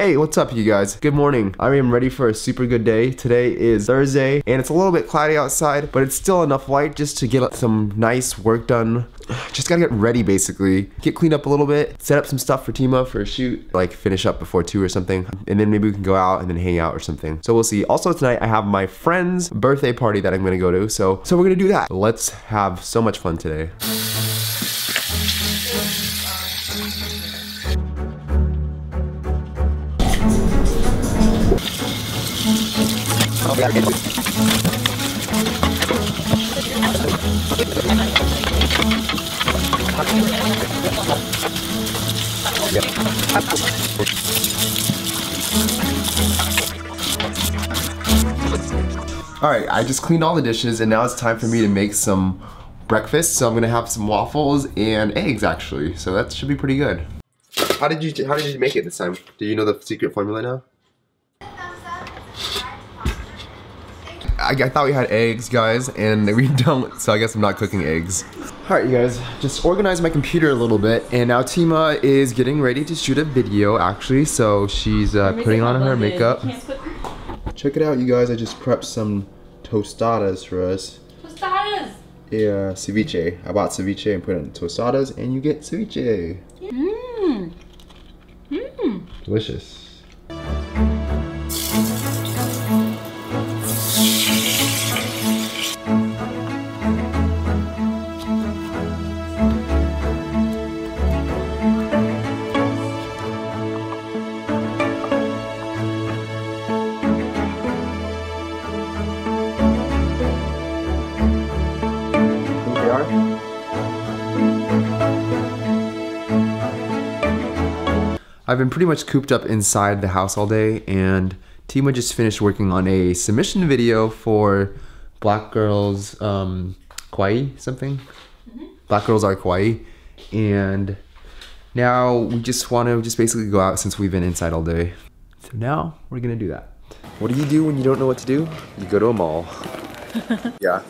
Hey, what's up you guys? Good morning. I am ready for a super good day. Today is Thursday and it's a little bit cloudy outside, but it's still enough light just to get some nice work done. Just gotta get ready basically. Get cleaned up a little bit, set up some stuff for Tima for a shoot, like finish up before two or something. And then maybe we can go out and then hang out or something. So we'll see. Also tonight I have my friend's birthday party that I'm gonna go to. So so we're gonna do that. Let's have so much fun today. All right, I just cleaned all the dishes and now it's time for me to make some breakfast. So I'm gonna have some waffles and eggs actually. So that should be pretty good. How did you how did you make it this time? Do you know the secret formula now? I, I thought we had eggs, guys, and we don't, so I guess I'm not cooking eggs. All right, you guys, just organized my computer a little bit, and now Tima is getting ready to shoot a video, actually, so she's uh, putting on her makeup. Check it out, you guys, I just prepped some tostadas for us. Tostadas! Yeah, ceviche. I bought ceviche and put it in tostadas, and you get ceviche. Mmm. Mmm. Delicious. I've been pretty much cooped up inside the house all day, and Tima just finished working on a submission video for Black Girls um, Kawaii something. Black Girls Are Kawaii, and now we just want to just basically go out since we've been inside all day. So now we're gonna do that. What do you do when you don't know what to do? You go to a mall. yeah.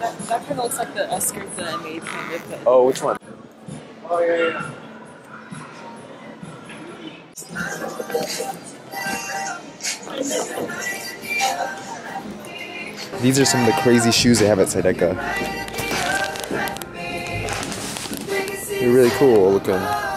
That, that kind of looks like the uh, skirt that I made kind of. Oh, which one? Oh yeah, yeah. These are some of the crazy shoes they have at Sideka. They're really cool looking.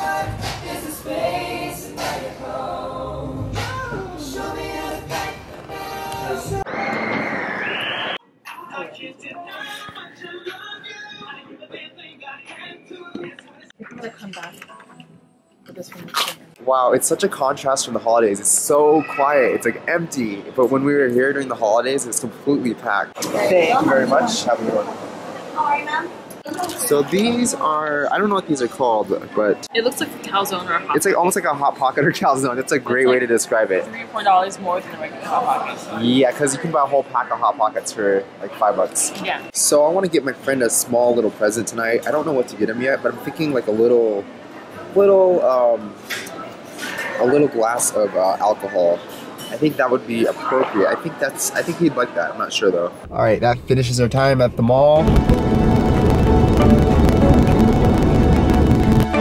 Wow, it's such a contrast from the holidays. It's so quiet. It's like empty. But when we were here during the holidays, it's completely packed. Thank you very much. Have a good one. So these are, I don't know what these are called, but It looks like a calzone or a hot. it's like almost like a hot pocket or calzone. It's a great way to describe it. three, four dollars more than a regular hot pocket. Yeah, because you can buy a whole pack of hot pockets for like five bucks. Yeah. So I want to get my friend a small little present tonight. I don't know what to get him yet, but I'm thinking like a little, little, um, a little glass of uh, alcohol. I think that would be appropriate. I think that's. I think he'd like that. I'm not sure though. All right, that finishes our time at the mall.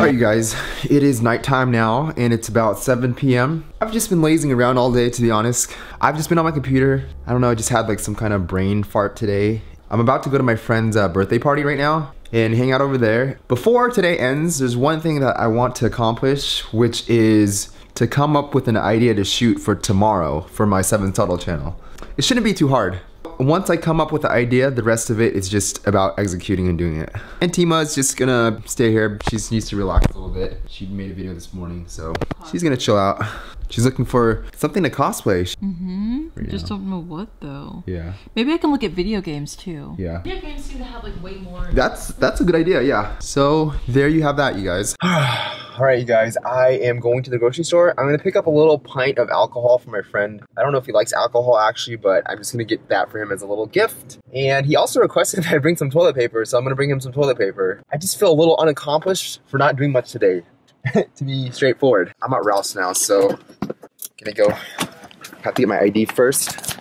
All right, you guys, it is nighttime now, and it's about 7 p.m. I've just been lazing around all day, to be honest. I've just been on my computer. I don't know, I just had like some kind of brain fart today. I'm about to go to my friend's uh, birthday party right now and hang out over there. Before today ends, there's one thing that I want to accomplish, which is to come up with an idea to shoot for tomorrow for my 7 Subtle channel. It shouldn't be too hard. Once I come up with the idea, the rest of it is just about executing and doing it. And Tima is just gonna stay here. She needs to relax a little bit. She made a video this morning, so she's gonna chill out. She's looking for something to cosplay. Mm-hmm. I Just now. don't know what though. Yeah, Maybe I can look at video games too. yeah. Video games seem to have like way more. That's that's a good idea, yeah. So there you have that, you guys. All right, you guys. I am going to the grocery store. I'm gonna pick up a little pint of alcohol for my friend. I don't know if he likes alcohol actually, but I'm just gonna get that for him as a little gift. And he also requested that I bring some toilet paper, so I'm gonna bring him some toilet paper. I just feel a little unaccomplished for not doing much today. to be straightforward, I'm at Ralph's now, so I'm gonna go. Have to get my ID first.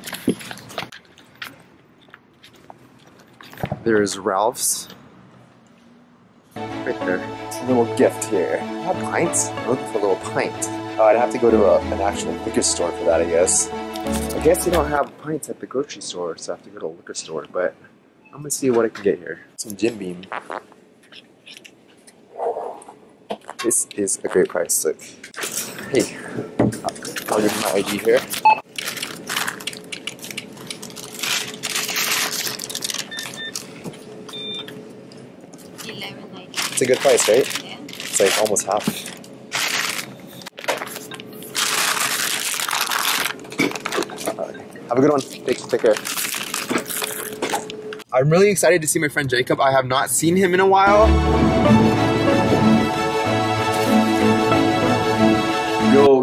There's Ralph's. Right there. A little gift here. I have pints? I'm looking for a little pint. Oh, I'd have to go to a, an actual liquor store for that, I guess. I guess they don't have pints at the grocery store, so I have to go to a liquor store, but I'm gonna see what I can get here. Some Jim Beam. This is a great price. Look. Hey, I'll give you my ID here. It's a good price, right? Yeah. It's like almost half. Uh, Have a good one. Take, take care. I'm really excited to see my friend Jacob. I have not seen him in a while.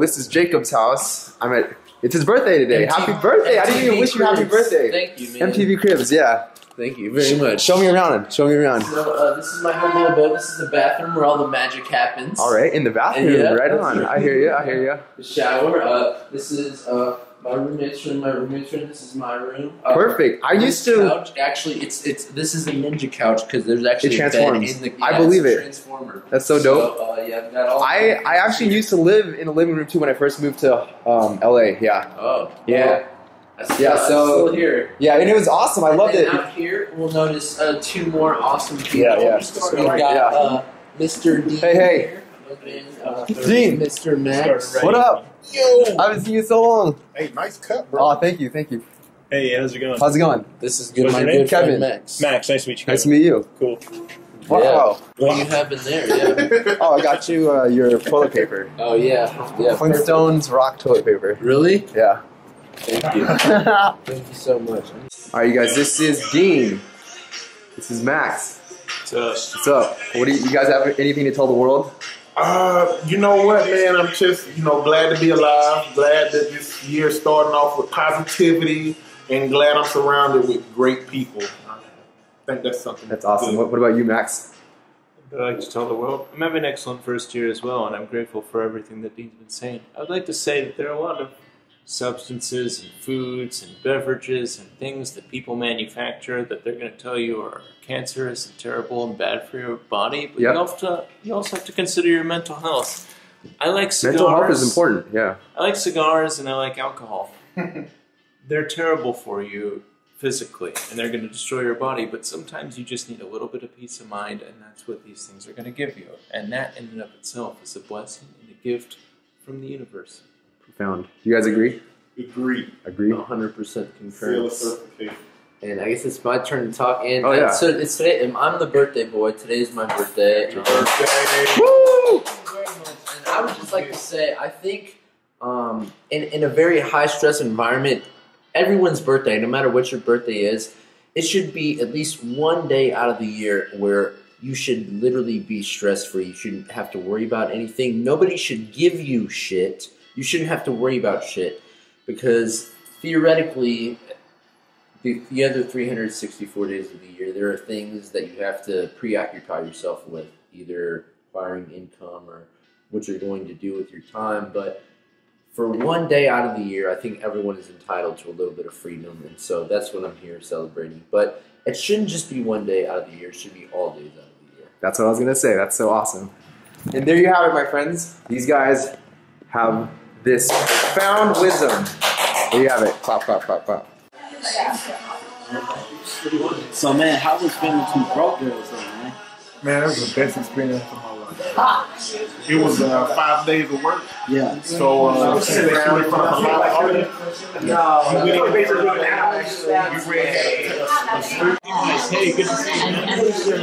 This is Jacob's house. I'm at. It's his birthday today. MTV happy birthday! I didn't even MTV wish you happy birthday. Thank you, man. MTV Cribs, yeah. Thank you very much. Show me around. Show me around. So, uh, this is my home abode. This is the bathroom where all the magic happens. All right, in the bathroom. Yeah, right on. right. I hear you. I hear you. The shower. Uh, this is uh, my roommate's room. My roommate's room. This is my room. Uh, Perfect. I used to. Couch, actually, it's it's this is a ninja couch because there's actually It a bed transforms. in the. I believe it. Transformer. That's so dope. So, uh, yeah, I've got all. I, I actually used to live in a living room too when I first moved to um, LA. Yeah. Oh. Yeah. that's, Yeah, uh, so- still here. Yeah, and it was awesome. I loved it. Out here, we'll notice uh, two more awesome people. Yeah, yeah. We've got Yeah. uh, Mr. Dean. Hey, hey. here. And, uh, Dean. Mr. Max. What up? Yo! I haven't seen you so long. Hey, nice cut, bro. Oh, thank you, thank you. hey, how's it going? How's it going? This is good. What's My your name? good friend Kevin. Max. Max, nice to meet you. Nice to meet you. Cool. Wow. What do you have in there? Yeah. Oh, I got you uh, your toilet paper. Oh yeah. Yeah. perfect. Flintstones rock toilet paper. Really? Yeah. Thank you. Thank you so much. right, you guys. This is Dean. This is Max. So, What's up? What do you, you guys have anything to tell the world? Uh, you know what, man? I'm just, you know, glad to be alive. Glad that this year starting off with positivity, and glad I'm surrounded with great people. I think that's something. That's awesome. good. What, what about you, Max? I'd like to tell the world I'm having an excellent first year as well, and I'm grateful for everything that Dean's been saying. I'd like to say that there are a lot of substances and foods and beverages and things that people manufacture that they're going to tell you are cancerous and terrible and bad for your body. But Yep. you, have to, you also have to consider your mental health. I like cigars. Mental health is important. Yeah. I like cigars and I like alcohol. they're terrible for you physically and they're going to destroy your body, but sometimes you just need a little bit of peace of mind, and that's what these things are going to give you. And that, in and of itself, is a blessing and a gift from the universe. Profound. You guys agree? Agree. Agree. 100% Seal concurrence. And I guess it's my turn to talk. And Oh, yeah. so it's today. I'm the birthday boy. Today's my birthday. Um, Woo! And I would just like to say, I think um, in, in a very high stress environment, everyone's birthday, no matter what your birthday is, it should be at least one day out of the year where you should literally be stress free. You shouldn't have to worry about anything. Nobody should give you shit. You shouldn't have to worry about shit because theoretically, the, the other 364 days of the year, there are things that you have to preoccupy yourself with, either acquiring income or what you're going to do with your time. But for one day out of the year, I think everyone is entitled to a little bit of freedom, and so that's what I'm here celebrating. But it shouldn't just be one day out of the year; it should be all days out of the year. That's what I was gonna say. That's so awesome. And there you have it, my friends. These guys have this profound wisdom. There you have it. Clap, clap, clap, clap. So man, how was being with two broke girls though, man? Man, that was the best experience of my life. It was uh, five days of work, Yeah. so uh, sitting down in front of a live audience. No, we didn't basically do it now. We read Hey, good to see you.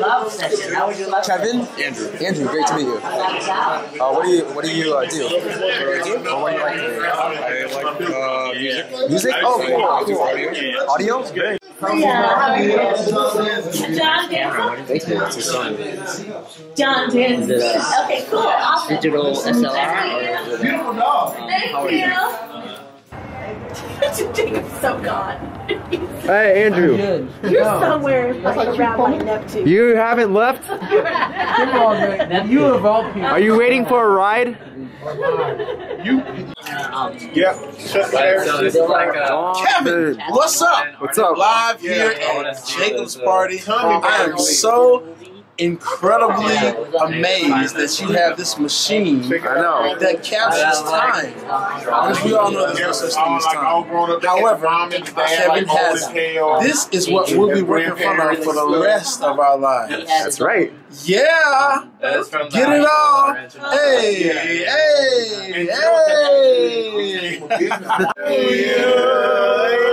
Kevin, Andrew. Andrew, great to meet you. Uh, what do you What do you uh, do? Or what do you like to do? I like uh, music. Music? Oh, cool. cool. Audio. Audio? Great. Yeah, how are you? John Dancer? Thank you. That's so kind. John Dancer. Is it a Okay, cool, awesome. digital SLR or is it a, Thank how are you. you? Jacob's so gone. Hey, Andrew. You're somewhere like around my neck too. You haven't left? you of all people. Are you waiting for a ride? you. Yeah, shut the air. Kevin, what's up? What's up? Live here at Jacob's party. I am so incredibly amazed that you have this machine I know. that captures time. Because we all know there's no such thing as time. However, Kevin has this is what we'll be working from for the rest of our lives. That's right. Yeah! Get it all! Hey! Hey! Hey!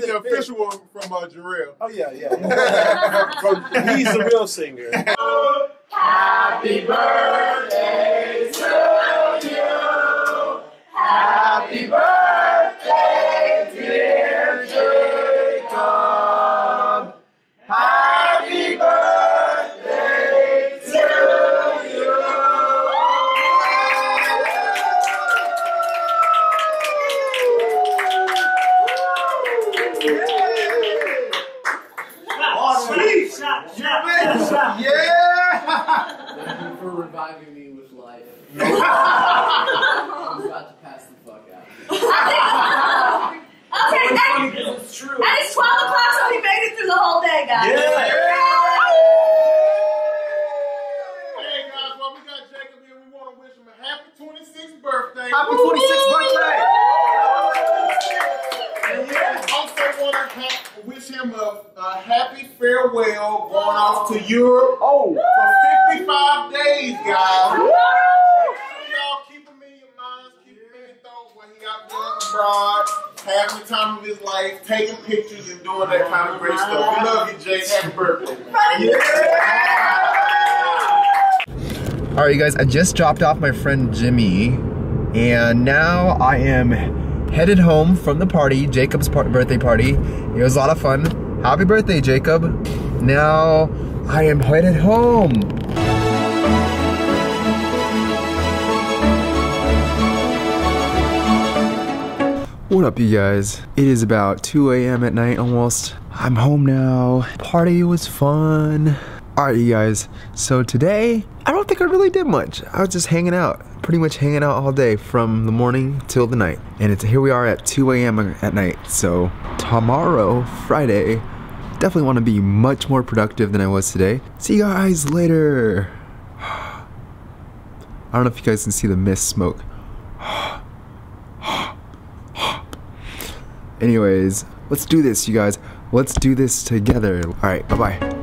Get the official one from uh, Jarrell. Oh yeah, yeah. He's the real singer. Happy birthday to you. Happy birthday, and it's 12 o'clock, so he made it through the whole day, guys. Yeah. Hey guys, while we got Jacob here, we want to wish him a happy 26th birthday. Happy 26th birthday! And we also want to ha- wish him a, a happy farewell going off to Europe Oh! for 55 days, guys. Y'all keep him in your minds, keep when he out there abroad, having the time of his life, taking pictures and doing that kind of great stuff. We love you, Jake. Happy birthday. All right, you guys, I just dropped off my friend Jimmy, and now I am headed home from the party, Jacob's par- birthday party. It was a lot of fun. Happy birthday, Jacob. Now I am headed home. What up, you guys? It is about 2 a.m. at night almost. I'm home now. Party was fun. Alright, you guys. So today, I don't think I really did much. I was just hanging out. Pretty much hanging out all day from the morning till the night. And it's here we are at 2 a.m. at night. So tomorrow, Friday, definitely want to be much more productive than I was today. See you guys later. I don't know if you guys can see the mist smoke. Anyways, let's do this, you guys. Let's do this together. All right, bye bye.